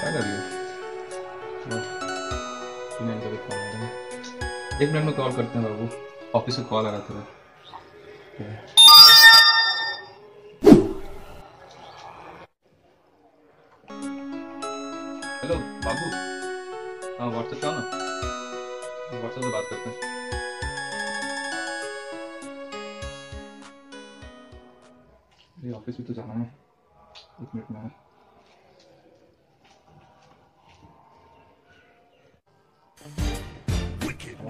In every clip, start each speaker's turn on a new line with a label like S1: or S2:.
S1: क्या कर रही हो कॉल एक मिनट में कॉल करते हैं बाबू। ऑफ़िस से कॉल आ रहा था। हेलो बाबू। हाँ व्हाट्सएप का ना। व्हाट्सएप से बात करते हैं। ऑफ़िस भी तो जाना है। एक मिनट में। है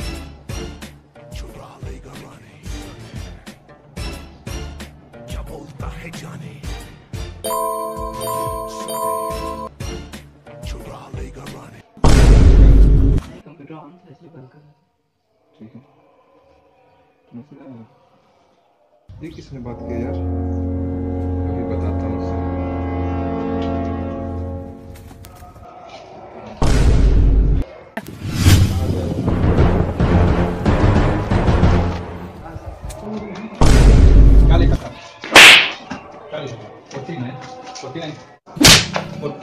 S2: ऑन था इसलिए बंद कर
S1: ठीक है। तुमसे क्या है? ये किसने बात की यार। अभी बताता हूँ उसे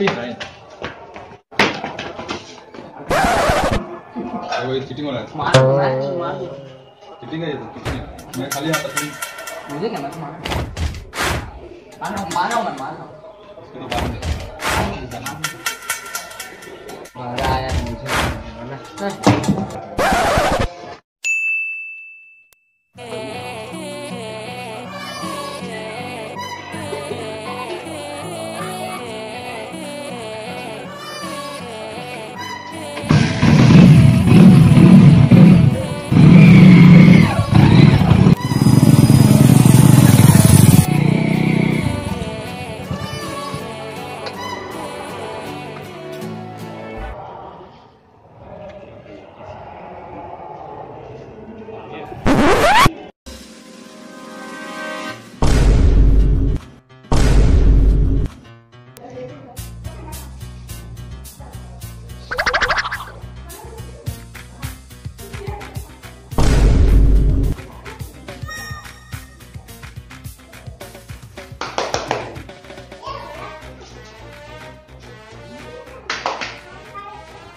S1: क्या वो चीटिंग वाला है।
S2: मार मार मार।
S1: चीटिंग है ये तो चीटिंग मैं खाली हाथ तुम
S2: मुझे क्या मत मार। मारो मारो मत मारो
S1: इसको तो बाद में।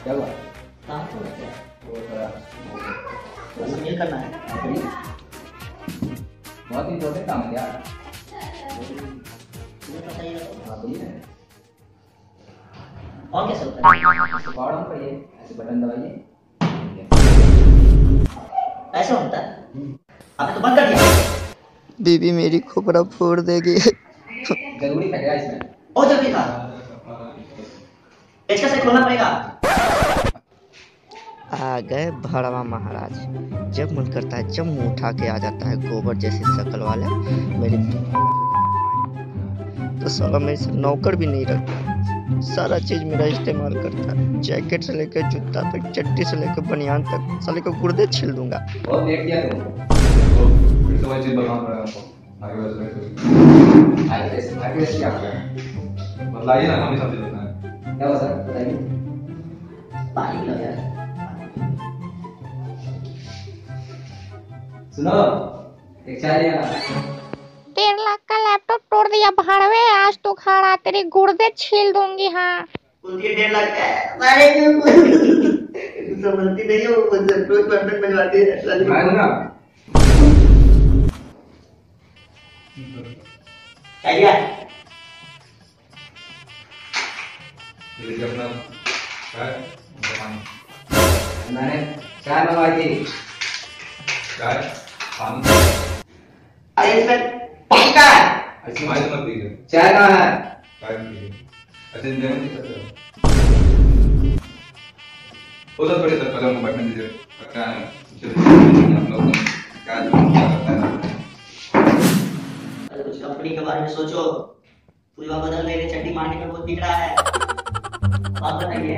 S3: क्या हुआ
S2: तो? बस ये करना है
S3: बहुत काम है यार
S2: ही है
S3: हाँ
S2: और है
S3: ऑन करिए ऐसे बटन दबाइए
S2: होता है तो बंद कर दिया
S4: बीबी मेरी खोपड़ा फोड़ देगी
S3: ज़रूरी क्या इसमें
S2: बहुत जल्दी था पेचकस से खोलना पड़ेगा
S4: आ गए भड़वा महाराज। जब मन करता है, जब मुँह उठा के आ जाता है गोबर जैसे शक्ल वाले, मेरी तो साला मेरे से नौकर भी नहीं रखता सारा चीज़ मेरा इस्तेमाल करता है। जैकेट से लेकर जूता तक चट्टी से लेकर बनियान तक, साले को गुर्दे छील दूँगा।
S1: तो
S3: क्या हुआ
S1: ना, हम समझ लेते हैं।
S3: क्या बताइए। सुनो एक
S5: डेढ़ लाख का लैपटॉप तोड़ दिया भाड़वे आज तो खाड़ा तेरे गुर्दे छील दूँगी हाँ।
S2: डेढ़ लाख का है? समझती नहीं हो बनवाती है
S1: ये अपना पानी।
S3: मैंने चाय मंगवाई थी।
S1: चाय? पानी
S2: अरे इसमें पानी का है?
S1: मत दीजिए।
S3: चाय कहाँ है?
S1: चाय पीजिए ऐसे देने नहीं सकते हो हो सर थोड़ी सर पहले हमको बैठने दीजिए। क्या है? हम लोग क्या क्या करता है
S2: अरे कुछ कंपनी के बारे में सोचो। पूरा बदल रहे चट्टी मारने में बहुत दिख रहा है? बात बताइए।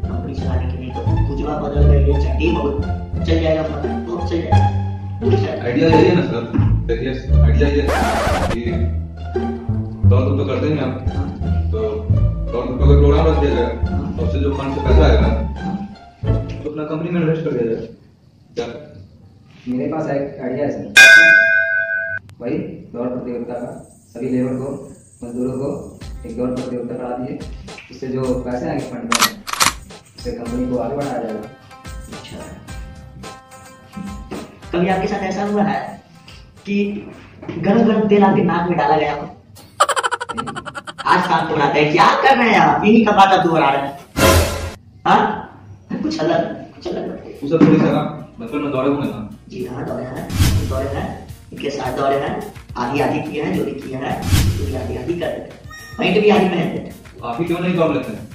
S2: है बहुत चल जाएगा अपना तो चल जाएगा है
S1: आइडिया यही है ना सर आइडिया ये कि दौड़ धूप तो करते हैं आप तो दौड़ धूप का प्रोग्राम रख दिया जाए तो उससे जो फंड से पैसा आएगा तो अपना कंपनी में इन्वेस्ट कर दिया जाए क्या
S3: मेरे पास एक आइडिया है सर वही दौड़ प्रतियोगिता का सभी लेबर को मजदूरों को एक दौड़ प्रतियोगिता करा दिए उससे जो पैसे आएँगे फंड में उससे कंपनी को आगे बढ़ाया जाएगा
S2: कभी आपके साथ ऐसा हुआ है कि गरम गरम तेल आपके नाक में डाला गया हो? आज काम तो बनाते हैं। क्या कर रहे हैं आप? इन्हीं का बात तू रहा है। हाँ? कुछ अलग कुछ अलग
S1: उसे थोड़ी सा बचपन में दौड़े हुए ना।
S2: जी हाँ दौड़े हैं। दौड़े हैं। इनके साथ दौड़े हैं। आधी आधी किए हैं जो भी किए हैं पूरी आधी आधी कर देते पैंट भी आधी पहनते हैं।
S1: आप ही क्यों नहीं दौड़ लेते? हैं।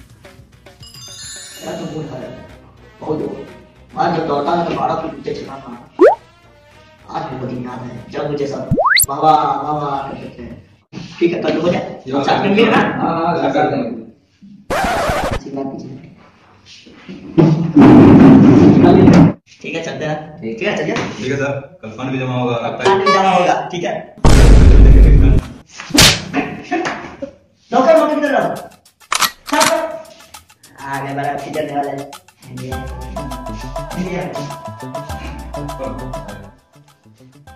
S2: तुम बहुत जब दौड़ता तो बारह फीट ऊँचे चला आज मेरे को याद है। जब मुझे सब वाह वाह वाह थे। ठीक है कल हो जाए।
S1: ये बात
S2: साथ ना
S3: हाँ हाँ कर देंगे।
S2: आशीर्वाद कीजिए ठीक है चलते हैं। ठीक। है चलिए।
S1: ठीक है सर। कल फंड भी जमा होगा आपका
S2: आज भी जाना होगा। ठीक है। नौकर नौकर किधर रहो? सब सब आगे बड़ा खिचड़ने वाला है।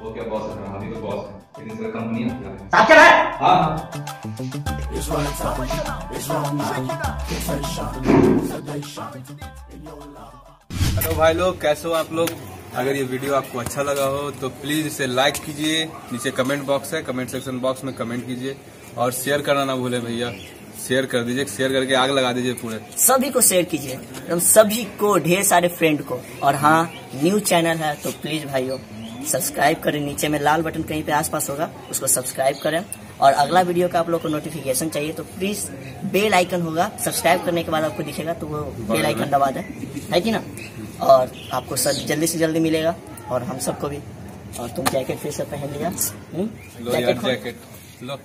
S1: वो क्या बॉस है? हम ही तो बॉस है। इतनी सारी कंपनी है।
S2: साफ़ है।
S1: हाँ
S6: हेलो भाई लोग कैसे हो आप लोग? अगर ये वीडियो आपको अच्छा लगा हो तो प्लीज़ इसे लाइक कीजिए। नीचे कमेंट बॉक्स है। कमेंट सेक्शन बॉक्स में कमेंट कीजिए। और शेयर करना ना भूले भैया। शेयर कर दीजिए। शेयर करके आग लगा दीजिए पूरे।
S7: सभी को शेयर कीजिए। हम सभी को ढेर सारे फ्रेंड को। और हाँ न्यू चैनल है तो प्लीज़ भाइयों सब्सक्राइब करें। नीचे में लाल बटन कहीं पे आसपास होगा उसको सब्सक्राइब करें। और अगला वीडियो का आप लोग को नोटिफिकेशन चाहिए तो प्लीज़ बेल आइकन होगा। सब्सक्राइब करने के बाद आपको दिखेगा तो वो बेल आइकन दबा दें। है कि ना? और आपको सर जल्दी से जल्दी मिलेगा और हम सबको भी। और तुम जैकेट फिर से पहन लिया। हम्म? जैकेट
S6: जैकेट लो।